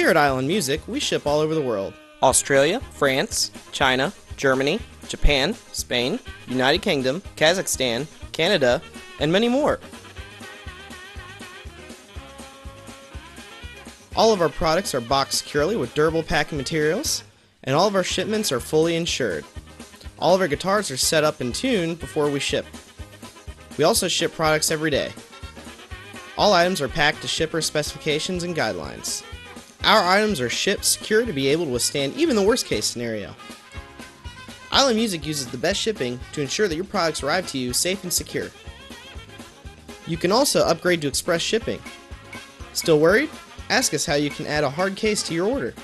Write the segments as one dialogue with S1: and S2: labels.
S1: Here at Island Music, we ship all over the world Australia, France, China, Germany, Japan, Spain, United Kingdom, Kazakhstan, Canada, and many more. All of our products are boxed securely with durable packing materials, and all of our shipments are fully insured. All of our guitars are set up and tuned before we ship. We also ship products every day. All items are packed to shipper specifications and guidelines. Our items are shipped secure to be able to withstand even the worst case scenario. Island Music uses the best shipping to ensure that your products arrive to you safe and secure. You can also upgrade to express shipping. Still worried? Ask us how you can add a hard case to your order.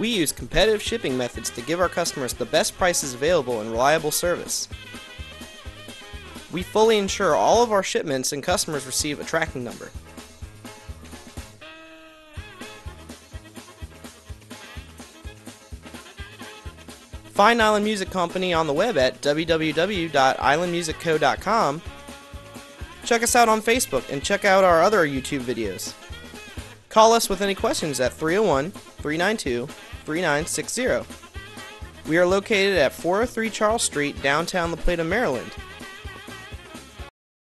S1: We use competitive shipping methods to give our customers the best prices available and reliable service. We fully insure all of our shipments and customers receive a tracking number. Find Island Music Company on the web at www.islandmusicco.com. Check us out on Facebook and check out our other YouTube videos. Call us with any questions at 301 392 3960. We are located at 403 Charles Street, downtown La Plata, Maryland.